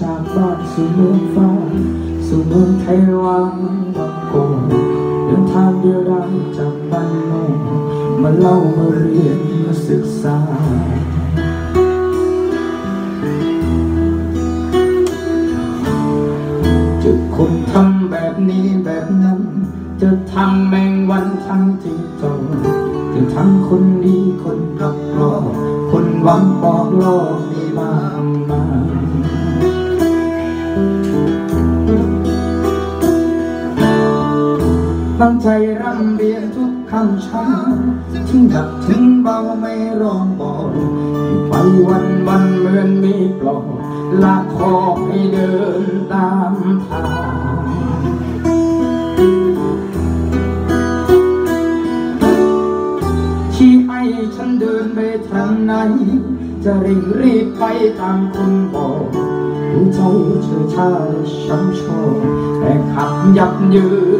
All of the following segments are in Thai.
chạm bạn dù hương pha dù hương thay hoa nắng bằng cổ เดียวดายจากบ้านนอกมาเล่ามาเรียนมาศึกษาจะคนทำแบบนี้แบบนั้น จะทำแมงวันทั้งที่จอจะทั้งคนดีคนรับรอคนหวังปอกลอมีมากมาย ตั้งใจร่ำเรียนทุกคำช้าถึงหนักถึงเบาไม่ร้องบอกอยู่ไปวันวันเหมือนมีปลอกลากคอให้เดินตามทางชี้ให้ฉันเดินไปทางไหน จะเร่งรีบไปตามคุณบอกหัวใจเชื่อชาฉันชอบแต่ขับยับยืน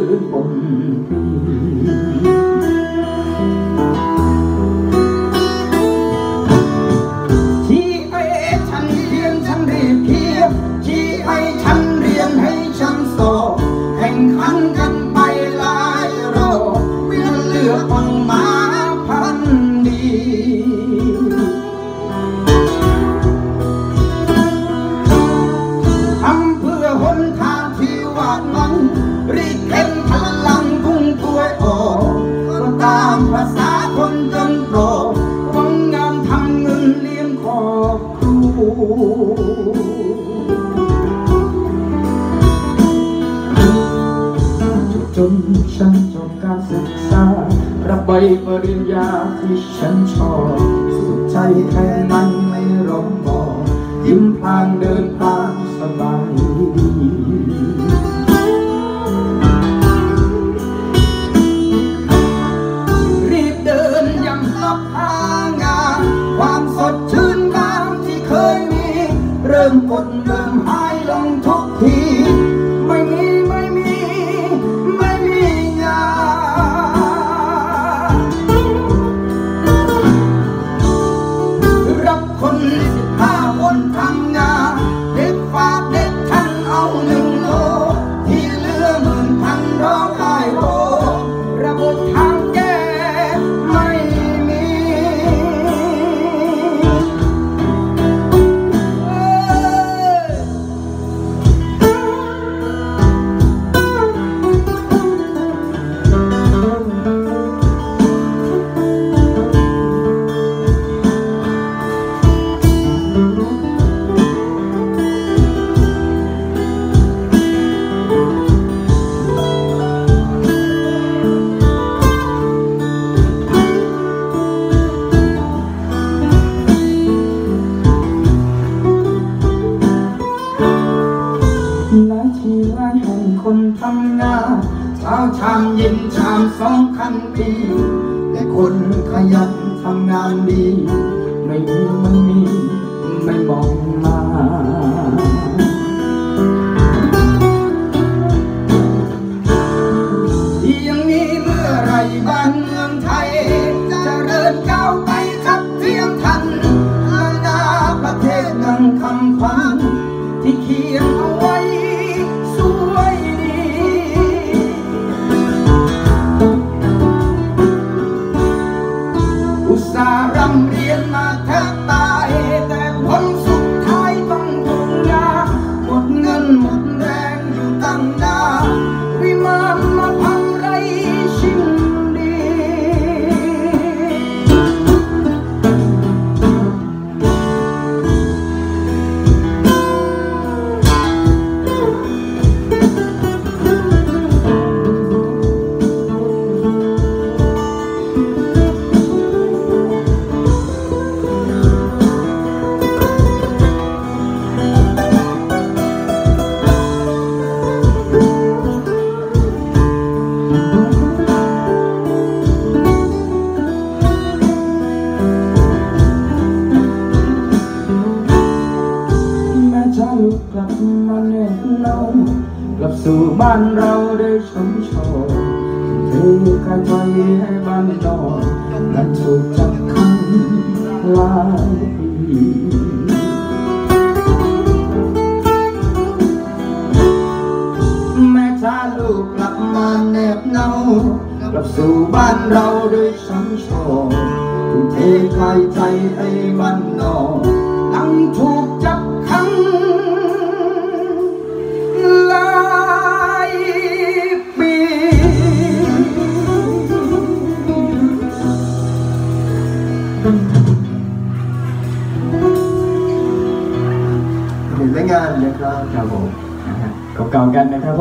อเลือกฟังมาพันดีทำเพื่อหนทางที่วาดหวังรีเข็นพลังพุ่งพวยออกก็ตามภาษาคนจนโปรวังงานทำเงินเลี้ยงครอบครัว ปริญญาที่ฉันชอบสุขใจแค่ไหนไม่ร้องบอกยิ้มพลางเดินทางสบายดีรีบเดินยังลั คนทำงานเช้าชามเย็นชามสองคันปีแต่คนขยันทำงานดี กลับสู่บ้านเราได้ชมชมถึงการปล่ยให้บ้านนอนนั้นถูกจับคันหลายปีแม่ชาลูกกลับมาแน็บเนากลับสู่บ้านเราด้วยช้ำชองทุ่เทกายใจให้บ้านนอกหลังทุก travel ขอบคุณกันนะครับ